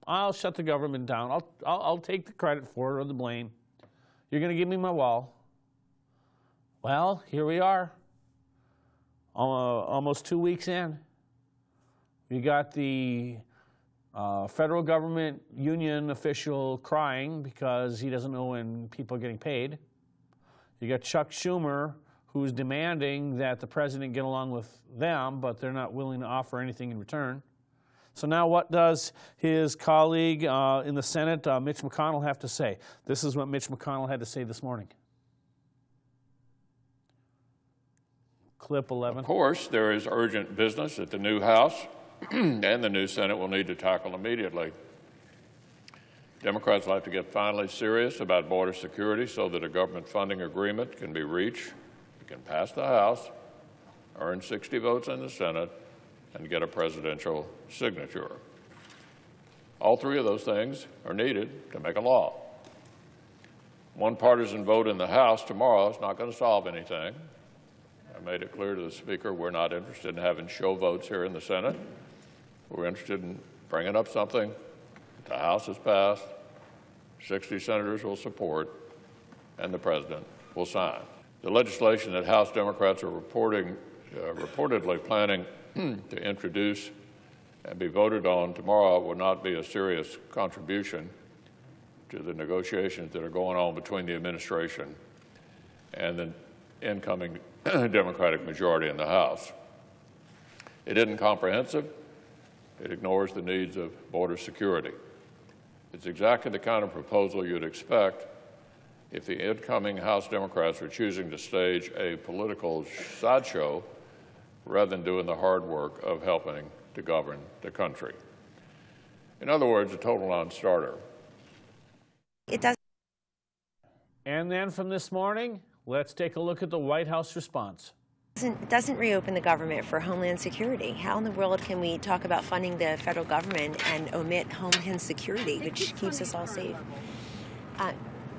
I'll shut the government down. I'll, I'll, I'll take the credit for it or the blame. You're going to give me my wall. Well, here we are, almost two weeks in. We got the uh, federal government union official crying because he doesn't know when people are getting paid. You got Chuck Schumer who's demanding that the president get along with them, but they're not willing to offer anything in return. So now what does his colleague uh, in the Senate, uh, Mitch McConnell, have to say? This is what Mitch McConnell had to say this morning. Clip 11. Of course, there is urgent business at the new House and the new Senate will need to tackle immediately. Democrats will have to get finally serious about border security so that a government funding agreement can be reached, can pass the House, earn 60 votes in the Senate, and get a presidential signature. All three of those things are needed to make a law. One partisan vote in the House tomorrow is not going to solve anything. I made it clear to the Speaker we're not interested in having show votes here in the Senate. We're interested in bringing up something the House has passed, 60 senators will support, and the President will sign. The legislation that House Democrats are reporting, uh, reportedly planning to introduce and be voted on tomorrow will not be a serious contribution to the negotiations that are going on between the administration and the incoming Democratic majority in the House. It isn't comprehensive. It ignores the needs of border security. It's exactly the kind of proposal you'd expect if the incoming House Democrats were choosing to stage a political sideshow rather than doing the hard work of helping to govern the country. In other words, a total non-starter. It does. And then from this morning, let's take a look at the White House response doesn't, doesn't reopen the government for Homeland Security. How in the world can we talk about funding the federal government and omit Homeland Security, which keeps us all safe? Uh,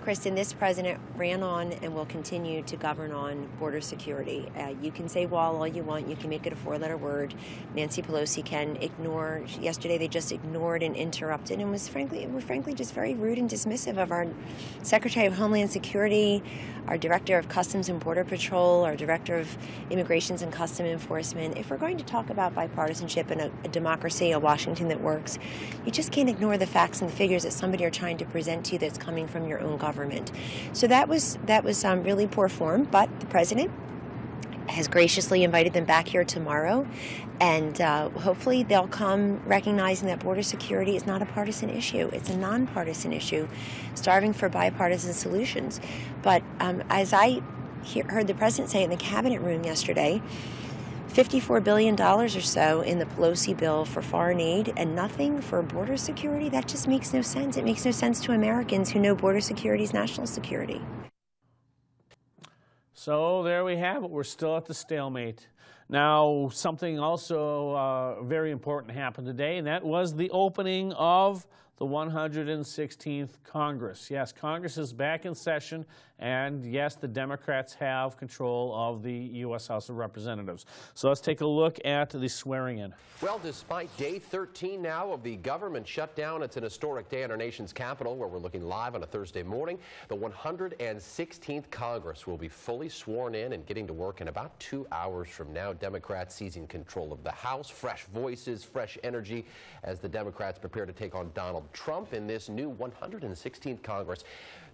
Kristen, this president ran on and will continue to govern on border security. Uh, you can say wall all you want, you can make it a four letter word. Nancy Pelosi can ignore. Yesterday, they just ignored and interrupted and was frankly, were frankly just very rude and dismissive of our Secretary of Homeland Security, our Director of Customs and Border Patrol, our Director of Immigrations and Custom Enforcement. If we're going to talk about bipartisanship and a, a democracy, a Washington that works, you just can't ignore the facts and the figures that somebody are trying to present to you that's coming from your own government government. So that was that was um, really poor form. But the president has graciously invited them back here tomorrow, and uh, hopefully they'll come recognizing that border security is not a partisan issue; it's a nonpartisan issue, striving for bipartisan solutions. But um, as I heard the president say in the cabinet room yesterday. $54 billion or so in the Pelosi bill for foreign aid and nothing for border security, that just makes no sense. It makes no sense to Americans who know border security is national security. So there we have it. We're still at the stalemate. Now, something also uh, very important happened today, and that was the opening of the 116th Congress. Yes, Congress is back in session, and yes, the Democrats have control of the U.S. House of Representatives. So let's take a look at the swearing in. Well, despite day 13 now of the government shutdown, it's an historic day in our nation's capital where we're looking live on a Thursday morning. The 116th Congress will be fully sworn in and getting to work in about two hours from now. Democrats seizing control of the House, fresh voices, fresh energy as the Democrats prepare to take on Donald Trump in this new 116th Congress.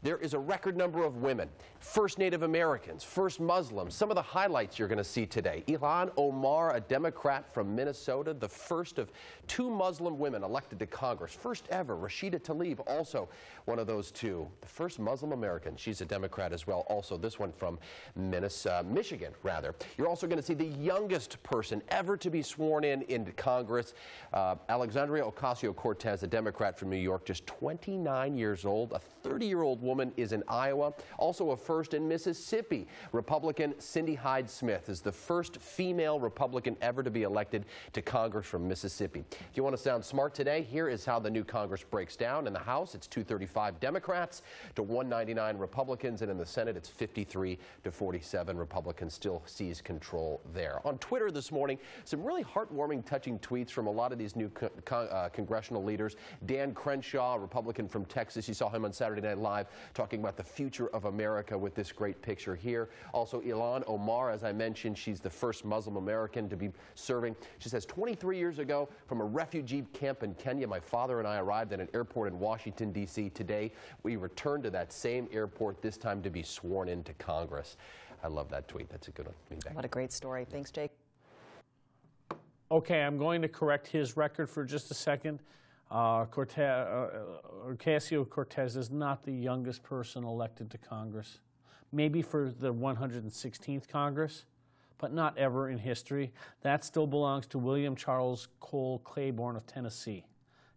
There is a record number of women, first Native Americans, first Muslims. Some of the highlights you're going to see today. Ilhan Omar, a Democrat from Minnesota, the first of two Muslim women elected to Congress. First ever. Rashida Tlaib, also one of those two. The first Muslim American. She's a Democrat as well. Also, this one from Minnesota, Michigan, rather. You're also going to see the youngest person ever to be sworn in into Congress, uh, Alexandria Ocasio-Cortez, a Democrat from New York, just 29 years old, a 30-year-old woman woman is in Iowa. Also a first in Mississippi. Republican Cindy Hyde Smith is the first female Republican ever to be elected to Congress from Mississippi. If you want to sound smart today, here is how the new Congress breaks down. In the House, it's 235 Democrats to 199 Republicans, and in the Senate, it's 53 to 47 Republicans still seize control there. On Twitter this morning, some really heartwarming, touching tweets from a lot of these new co uh, congressional leaders. Dan Crenshaw, Republican from Texas, you saw him on Saturday Night Live, talking about the future of America with this great picture here. Also, Ilhan Omar, as I mentioned, she's the first Muslim American to be serving. She says, 23 years ago, from a refugee camp in Kenya, my father and I arrived at an airport in Washington, D.C. Today, we return to that same airport, this time to be sworn into Congress. I love that tweet. That's a good one. What a great story. Thanks, Jake. Okay, I'm going to correct his record for just a second. Uh, Cortez, uh, Ocasio-Cortez is not the youngest person elected to Congress. Maybe for the 116th Congress, but not ever in history. That still belongs to William Charles Cole Claiborne of Tennessee.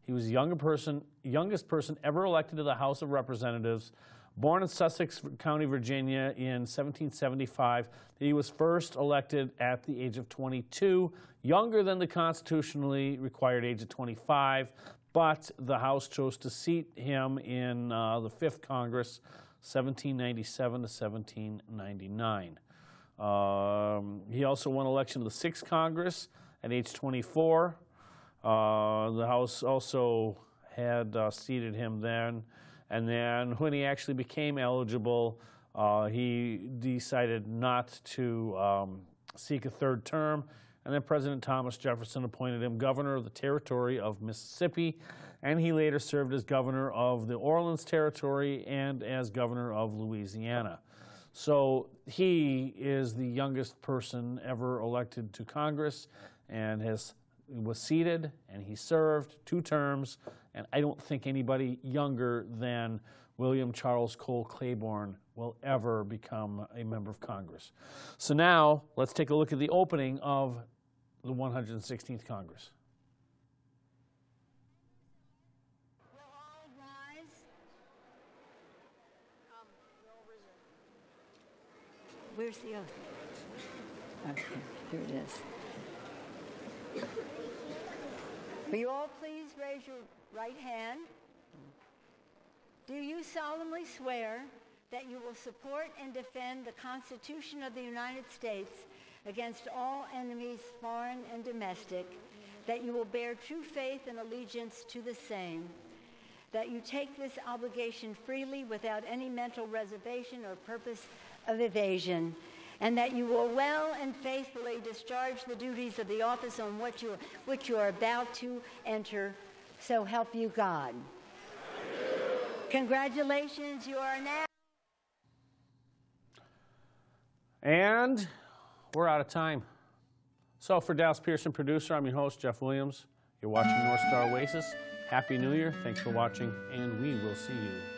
He was the younger person, youngest person ever elected to the House of Representatives. Born in Sussex County, Virginia in 1775, he was first elected at the age of 22, younger than the constitutionally required age of 25, but the House chose to seat him in uh, the Fifth Congress, 1797 to 1799. Um, he also won election to the Sixth Congress at age 24. Uh, the House also had uh, seated him then. And then when he actually became eligible, uh, he decided not to um, seek a third term and then President Thomas Jefferson appointed him governor of the territory of Mississippi, and he later served as governor of the Orleans Territory and as governor of Louisiana. So he is the youngest person ever elected to Congress and has was seated and he served two terms and I don't think anybody younger than William Charles Cole Claiborne will ever become a member of Congress. So now let's take a look at the opening of the 116th Congress. Where's the oath? Okay, here it is. Will you all please raise your right hand? Do you solemnly swear that you will support and defend the Constitution of the United States against all enemies, foreign and domestic, that you will bear true faith and allegiance to the same, that you take this obligation freely without any mental reservation or purpose of evasion, and that you will well and faithfully discharge the duties of the office on which you, which you are about to enter. So help you God. Congratulations, you are now. And we're out of time. So for Dallas Pearson, producer, I'm your host, Jeff Williams. You're watching North Star Oasis. Happy New Year. Thanks for watching, and we will see you.